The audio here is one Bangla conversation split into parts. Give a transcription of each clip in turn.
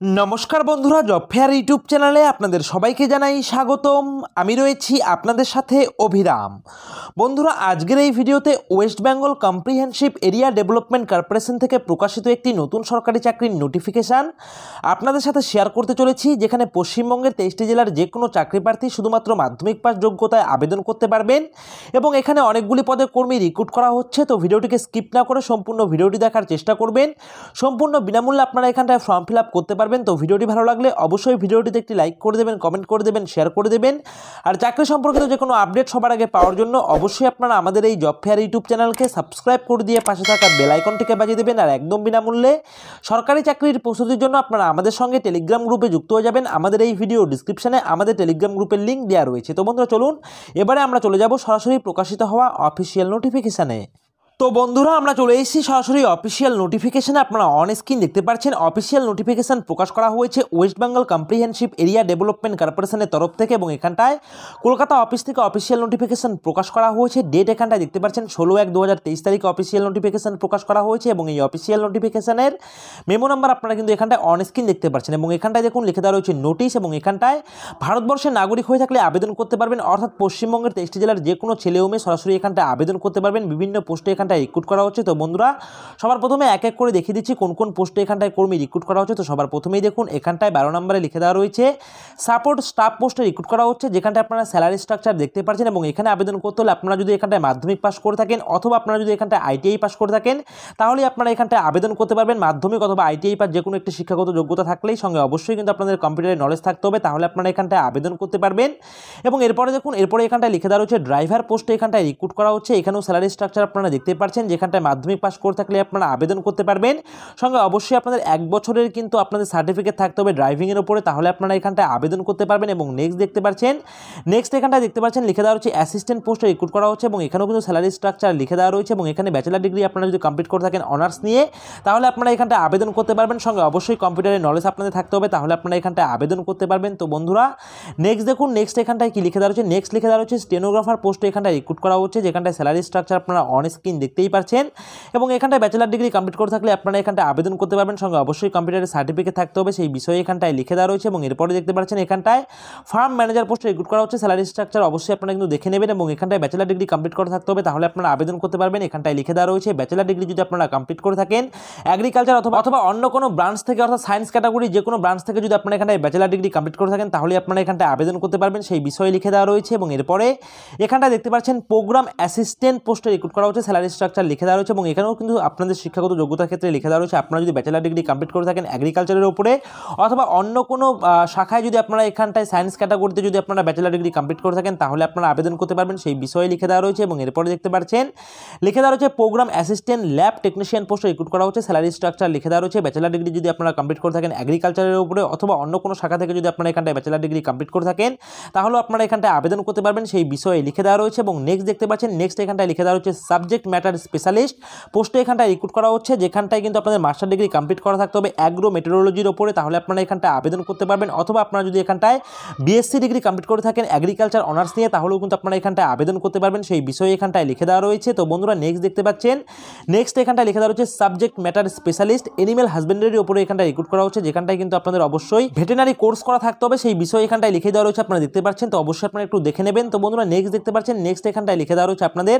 নমস্কার বন্ধুরা, জব ফেয়ার ইউটিউব চ্যানেলে আপনাদের সবাইকে জানাই স্বাগতম। আমি রয়েছি আপনাদের সাথে অভিরাম। বন্ধুরা, আজকের এই ভিডিওতে West Bengal Comprehensive Area Development Corporation থেকে প্রকাশিত একটি নতুন সরকারি চাকরির নোটিফিকেশান আপনাদের সাথে শেয়ার করতে চলেছি, যেখানে পশ্চিমবঙ্গের তেইশটি জেলার যে কোনো চাকরি প্রার্থী শুধুমাত্র মাধ্যমিক পাস যোগ্যতায় আবেদন করতে পারবেন এবং এখানে অনেকগুলি পদে কর্মী রিক্রুট করা হচ্ছে। তো ভিডিওটিকে স্কিপ না করে সম্পূর্ণ ভিডিওটি দেখার চেষ্টা করবেন। সম্পূর্ণ বিনামূল্যে আপনারা এখানটায় ফর্ম ফিল আপ করতে পারবেন। তো ভিডিওটি ভালো লাগলে অবশ্যই ভিডিওটিতে একটি লাইক করে দেবেন কমেন্ট করে দেবেন শেয়ার করে দেবেন। আর চাকরি সম্পর্কিত যে কোনো আপডেট সবার আগে পাওয়ার জন্য অবশ্যই আপনারা আমাদের এই জব ফেয়ার ইউটিউব চ্যানেলকে সাবস্ক্রাইব করে দিয়ে পাশে থাকা বেল আইকনটিকে বাজিয়ে দেবেন আর একদম বিনামূল্যে সরকারি চাকরির প্রস্তুতির জন্য আপনারা আমাদের সঙ্গে টেলিগ্রাম গ্রুপে যুক্ত হয়ে যাবেন। আমাদের এই ভিডিও ডিসক্রিপশানে আমাদের টেলিগ্রাম গ্রুপের লিঙ্ক দেওয়া রয়েছে। তো বন্ধুরা, চলুন, এবারে আমরা চলে যাব সরাসরি প্রকাশিত হওয়া অফিসিয়াল নোটিফিকেশানে তো বন্ধুরা, আমরা চলে এসেছি সরাসরি অফিসিয়াল নোটিফিকেশানে আপনারা অন স্ক্রিন দেখতে পাচ্ছেন অফিসিয়াল নোটিফিকেশান প্রকাশ করা হয়েছে West Bengal Comprehensive Area Development কর্পোরেশনের তরফ থেকে এবং এখানটায় কলকাতা অফিস থেকে অফিসিয়াল নোটিফিকেশান প্রকাশ করা হয়েছে। ডেট এখানটায় দেখতে পাচ্ছেন, ষোলো এক দু তারিখে অফিসিয়াল নোটিফিকেশান প্রকাশ করা হয়েছে এবং এই অফিসিয়াল নোটিফিকেশানের মেমো নাম্বার আপনারা কিন্তু এখানটায় অন স্ক্রিন দেখতে পাচ্ছেন। এবং এখানটায় দেখুন, লিখে দেওয়া রয়েছে নোটিশ এবং এখানটায় ভারতবর্ষের নাগরিক হয়ে থাকলে আবেদন করতে পারবেন। অর্থাৎ পশ্চিমবঙ্গের তেইশটি জেলার যে কোনো ছেলে মেয়ে সরাসরি এখানটায় আবেদন করতে পারবেন। বিভিন্ন পোস্টে এখানটায় রিক্রুট করা হচ্ছে। তো বন্ধুরা, সবার প্রথমে এক এক করে দেখিয়ে দিচ্ছি কোন কোন পোস্টে এখানটায় কর্মী রিক্রুট করা হচ্ছে। তো সবার প্রথমেই দেখুন, এখানটায় বারো নম্বরে লিখে দেওয়া রয়েছে সাপোর্ট স্টাফ পোস্টে রিক্রুট করা হচ্ছে, যেখানটায় আপনারা স্যালারি স্ট্রাকচার দেখতে পাচ্ছেন এবং এখানে আবেদন করতে হলে আপনারা যদি এখানটায় মাধ্যমিক পাস করে থাকেন অথবা আপনারা যদি এখানটায় আইটিআই পাস করে থাকেন তাহলে আপনারা এখানটায় আবেদন করতে পারবেন। মাধ্যমিক অথবা আইটিআই পাস যে কোনো একটি শিক্ষাগত যোগ্যতা থাকলেই সঙ্গে অবশ্যই কিন্তু আপনাদের কম্পিউটারের নলেজ থাকতে হবে, তাহলে আপনারা এখানটায় আবেদন করতে পারবেন। এবং এরপরে দেখুন, এরপরে এখানটায় লিখে দেওয়া রয়েছে ড্রাইভার পোস্টে এখানটায় রিক্রুট করা হচ্ছে, এখানেও স্যালারি স্ট্রাকচার আপনারা দেখতে পাচ্ছেন যেখানটায় মাধ্যমিক পাস করে থাকলে আপনারা আবেদন করতে পারবেন। সঙ্গে অবশ্যই আপনাদের এক বছরের কিন্তু আপনাদের সার্টিফিকেট থাকতে হবে ড্রাইভিংয়ের উপরে, তাহলে আপনারা এখানটায় আবেদন করতে পারবেন এবং নেক্সট দেখতে পাচ্ছেন নেক্সট এখানটায় দেখতে পাচ্ছেন, লিখে দেওয়া হচ্ছে অ্যাসিস্ট্যান্ট পোস্টে রিক্রুট করা হচ্ছে এবং এখানেও কিন্তু স্যালারি স্ট্রাকচার লিখে দেওয়া রয়েছে এবং এখানে ব্যাচেলার ডিগ্রি আপনারা যদি কমপ্লিট করে থাকেন অনার্স নিয়ে, তাহলে আপনারা এখানটায় আবেদন করতে পারবেন। সঙ্গে অবশ্যই কম্পিউটারের নলেজ আপনাদের থাকতে হবে, তাহলে আপনারা এখানটায় আবেদন করতে পারবেন। তো বন্ধুরা নেক্সট দেখুন নেক্সট এখানটায় কি লিখে দেওয়া হচ্ছে নেক্সট লিখে দেওয়া হচ্ছে স্টেনোগ্রাফার পোস্টে এখানটায় রিক্রুট করা হচ্ছে, যেখানটায় স্যালারি স্ট্রাকচার আপনারা অন স্ক্রিন দেখতেই পাচ্ছেন এবং এখানটায় ব্যাচেলার ডিগ্রি কমপ্লিট করে থাকলে আপনারা এখানটায় আবেদন করতে পারবেন। সঙ্গে অবশ্যই কম্পিউটারের সার্টিফিকেট থাকতে হবে। সেই বিষয়ে এখানটায় লিখে দেওয়া রয়েছে এবং এরপরে দেখতে পাচ্ছেন এখানটায় ফার্ম ম্যানেজার পোস্টে রিক্রুট করা হচ্ছে। স্যালারি স্ট্রাকচার অবশ্যই আপনারা কিন্তু দেখে নেবেন এবং এখানটায় ব্যাচেলার ডিগ্রি কমপ্লিট করে থাকতে হবে। তাহলে আপনারা আবেদন করতে পারবেন। এখানটায় লিখে দেওয়া রয়েছে ব্যাচেলার ডিগ্রি যদি আপনারা কমপ্লিট করে থাকেন অ্যাগ্রিকালচার অথবা অথবা অন্য কোনো ব্রাঞ্চ থেকে অর্থাৎ সায়েন্স ক্যাটাগরি যে কোনো ব্রাঞ্চ থেকে যদি আপনারা এখানটায় ব্যাচেলার ডিগ্রি কমপ্লিট করে থাকেন, তাহলে আপনারা এখানটায় আবেদন করতে পারবেন। সেই বিষয়ে লিখে দেওয়া রয়েছে এবং এরপরে এখানটায় দেখতে পাচ্ছেন প্রোগ্রাম অ্যাসিস্ট্যান্ট পোস্টে রিক্রুট করা হচ্ছে। স্যালারি স্ট্রাকচার লিখে দেওয়া রয়েছে এবং এখানেও কিন্তু আপনাদের শিক্ষাগত যোগ্যতার ক্ষেত্রে লিখে দেওয়া রয়েছে। আপনারা যদি ব্যাচেলার ডিগ্রি কমপ্লিট করে থাকেন অ্যাগ্রিকালচারের উপরে অথবা অন্য কোনো শাখায় যদি আপনারা এখানটায় সায়েন্স ক্যাটাগরিতে যদি আপনারা ব্যাচেলার ডিগ্রি কমপ্লিট করে থাকেন, তাহলে আপনারা আবেদন করতে পারবেন। সেই বিষয়ে লিখে দেওয়া রয়েছে এবং এরপরে দেখতে পাচ্ছেন, লিখে দেওয়া রয়েছে প্রোগ্রাম অ্যাসিস্ট্যান্ট ল্যাব টেকনিশিয়ান পোস্টে রিক্রুট করা হচ্ছে। স্যালারি স্ট্রাকচার লিখে দেওয়া রয়েছে। ব্যাচেলার ডিগ্রি যদি আপনারা কমপ্লিট করে থাকেন অ্যাগ্রিকালচারের উপরে অথবা অন্য কোনো শাখা থেকে যদি আপনারা এখানটায় ব্যাচেলার ডিগ্রি কমপ্লিট করে থাকেন, তাহলেও আপনারা এখানটায় আবেদন করতে পারবেন। সেই বিষয়ে লিখে দেওয়া রয়েছে এবং নেক্সট দেখতে পাচ্ছেন নেক্সট এখানটায় লিখে দেওয়া রয়েছে সাবজেক্ট ম্যাটার স্পেশালিস্ট। পোস্টে এখানটায় রিক্রুট করা হচ্ছে, যেখানটায় কিন্তু আপনাদের মাস্টার ডিগ্রি কমপ্লিট করা থাকতে হবে অ্যাগ্রো মেটেরোলজির ওপরে। তাহলে আপনারা এখানটায় আবেদন করতে পারবেন, অথবা আপনারা যদি এখানটায় বিএসসি ডিগ্রি কমপ্লিট করে থাকেন অ্যাগ্রিকালচার অনার্স নিয়ে, তাহলেও কিন্তু আপনারা এখানটায় আবেদন করতে পারবেন। সেই বিষয়ে এখানটায় লিখে দেওয়া রয়েছে। তো বন্ধুরা নেক্সট দেখতে পাচ্ছেন। নেক্সট এখানটায় লিখে দেওয়া রয়েছে সাবজেক্ট ম্যাটার স্পেশালিস্ট এনিম্যাল হাজবেন্ডারির উপরে এখানটায় রিক্রুট করা হচ্ছে, যেখানটায় কিন্তু আপনাদের অবশ্যই ভেটেনারি কোর্স করা থাকতে হবে। সেই বিষয়ে এখানটায় লিখে দেওয়া রয়েছে, আপনারা দেখতে পাচ্ছেন। তো অবশ্যই আপনারা একটু দেখে নেবেন। তো বন্ধুরা নেক্সট দেখতে পাচ্ছেন নেক্সট এখানটায় লিখে দেওয়া রয়েছে আপনাদের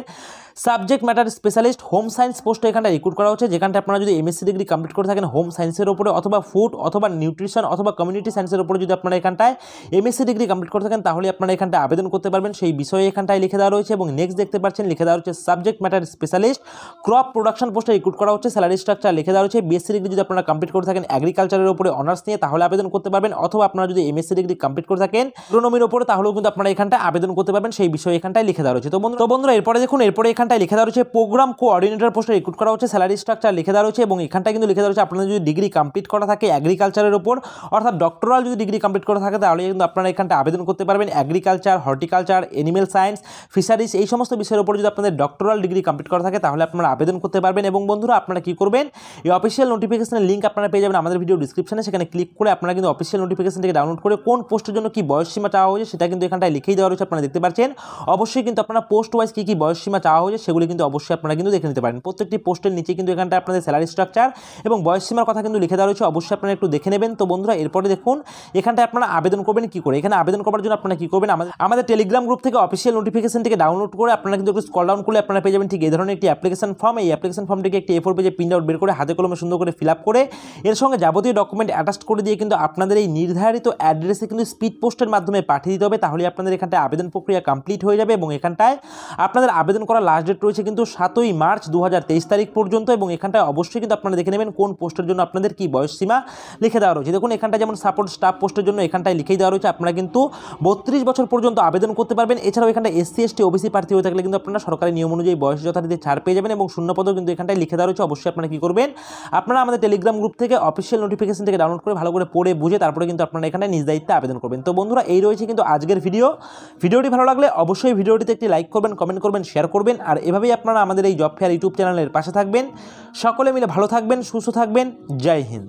subject matter specialist home science পোস্টে এখানটায় রিক্রুট করা হচ্ছে যেখানটা আপনারা যদি এমএসসি ডিগ্রি কমপ্লিট করে থাকেন হোম সায়েন্সের উপরে অথবা ফুড অথবা নিউট্রিশন অথবা কমিউনিটি সায়েন্সের উপরে যদি আপনারা এখানটায় এমএসসি ডিগ্রি কমপ্লিট করে থাকেন, তাহলে আপনারা এখানটায় আবেদন করতে পারবেন। সেই বিষয়ে এখানটায় লিখে দেওয়া রয়েছে এবং নেক্সট দেখতে পাচ্ছেন, লিখে দেওয়া হচ্ছে subject matter specialist crop production পোস্টে রিক্রুট করা হচ্ছে। স্যালারি স্ট্রাকচার লিখে দেওয়া রয়েছে। বিএসসি ডিগ্রি যদি আপনারা কমপ্লিট করে থাকেন অ্যাগ্রিকালচারের উপরে অনার্স নিয়ে, তাহলে আবেদন করতে পারবেন। অথবা আপনারা যদি এমএসসি ডিগ্রি কমপ্লিট করে থাকেন প্রোনমির উপরে, তাহলেও কিন্তু আপনারা এখানটায় আবেদন করতে পারবেন। সেই বিষয়ে এখানটায় লিখে দেওয়া রয়েছে। তো বন্ধু তো বন্ধুরা, এরপরে দেখুন, এরপরে এখানটায় লিখে দেওয়া রয়েছে প্রোগ্রাম কোঅর্ডিনেটর পোস্টে রিক্রুট করা হচ্ছে স্যালারি স্ট্রাকচার লিখে দেওয়া রয়েছে এবং এখানটায় কিন্তু লিখে দেওয়া রয়েছে আপনাদের যদি ডিগ্রি কমপ্লিট করা থাকে অ্যাগ্রিকালচারের উপর, অর্থাৎ ডক্টরাল যদি ডিগ্রি কমপ্লিট করা থাকে তাহলে কিন্তু আপনারা এখানটায় আবেদন করতে পারবেন। Agriculture horticulture animal science fisheries এই সমস্ত বিষয়ের উপর যদি আপনাদের ডক্টরাল ডিগ্রি কমপ্লিট করা থাকে তাহলে আপনারা আবেদন করতে পারবেন এবং বন্ধুরা আপনারা কি করবেন, এই অফিসিয়াল নোটিফিকেশনের লিঙ্ক আপনারা পেয়ে যাবেন আমাদের ভিডিও ডিসক্রিপশনে সেখানে ক্লিক করে আপনারা কিন্তু অফিসিয়াল নোটিফিকেশন থেকে ডাউনলোড করে কোন পোস্টের জন্য কি বয়সসীমা চাওয়া হয়েছে সেটা কিন্তু এখানটায় লিখেই দেওয়া রয়েছে, আপনারা দেখতে পাচ্ছেন। অবশ্যই কিন্তু আপনারা পোস্ট ওয়াইজ কী কী বয়সসীমা চাওয়া হয়েছে সেগুলি কিন্তু অবশ্যই অবশ্যই আপনারা কিন্তু দেখে নিতে পারেন। প্রত্যেকটি পোস্টের নিচে কিন্তু এখানটা আপনাদের স্যালারি স্ট্রাকচার এবং বয়স সীমার কথা কিন্তু লিখে দেওয়া রয়েছে, অবশ্যই আপনারা একটু দেখে নেবেন। তো বন্ধুরা, এরপরে দেখুন, এখানটায় আপনারা আবেদন করবেন কি করে? এখানে আবেদন করার জন্য আপনারা কি করবেন? আমাদের আমাদের টেলিগ্রাম গ্রুপ থেকে অফিসিয়াল নোটিফিকেশন থেকে ডাউনলোড করে আপনারা কিন্তু একটু স্কল ডাউন করলে আপনারা পেয়ে যাবেন ঠিক এই ধরনের একটি অ্যাপ্লিকেশন ফর্ম এই অ্যাপ্লিকেশন ফর্মটিকে একটি এ ফোর পেজে প্রিন্ট আউট বের করে হাতে কলমে সুন্দর করে ফিল আপ করে এর সঙ্গে যাবতীয় ডকুমেন্ট অ্যাটাচ করে দিয়ে কিন্তু আপনাদের এই নির্ধারিত অ্যাড্রেসে কিন্তু স্পিড পোস্টের মাধ্যমে পাঠিয়ে দিতে হবে। তাহলে আপনাদের এখানটায় আবেদন প্রক্রিয়া কমপ্লিট হয়ে যাবে এবং এখানটায় আপনাদের আবেদন করার লাস্ট ডেট রয়েছে কিন্তু সাতই মার্চ দু হাজার তেইশ তারিখ পর্যন্ত এবং এখানটায় অবশ্যই কিন্তু আপনারা দেখে নেবেন কোন পোস্টের জন্য আপনাদের কি বয়স সীমা লিখে দেওয়া রয়েছে। দেখুন এখানটা যেমন সাপোর্ট স্টাফ পোস্টের জন্য এখানটায় লিখেই দেওয়া রয়েছে। আপনারা কিন্তু বত্রিশ বছর পর্যন্ত আবেদন করতে পারবেন। এছাড়াও এখানটা এসসি, এসটি, ওবিসি প্রার্থী হয়ে থাকলে কিন্তু আপনারা সরকারি নিয়ম অনুযায়ী বয়স যথারীতি ছাড় পেয়ে যাবেন এবং শূন্য পদও কিন্তু এখানটায় লিখে দেওয়া রয়েছে। অবশ্যই আপনারা কী করবেন? আপনারা আমাদের টেলিগ্রাম গ্রুপ থেকে অফিসিয়াল নোটিফিকেশন থেকে ডাউনলোড করে ভালো করে পড়ে, বুঝে তারপরে কিন্তু আপনারা এখানে নিজ দায়িত্বে আবেদন করবেন। তো বন্ধুরা, এই রয়েছে কিন্তু আজকের ভিডিও ভিডিওটি ভালো লাগলে অবশ্যই ভিডিওটিতে একটি লাইক করবেন কমেন্ট করবেন শেয়ার করবেন। আর এভাবেই আপনারা আমাদের এই জব ফেয়ার ইউটিউব চ্যানেলের পাশে থাকবেন। সকলে মিলে ভালো থাকবেন, সুস্থ থাকবেন। জয় হিন্দ।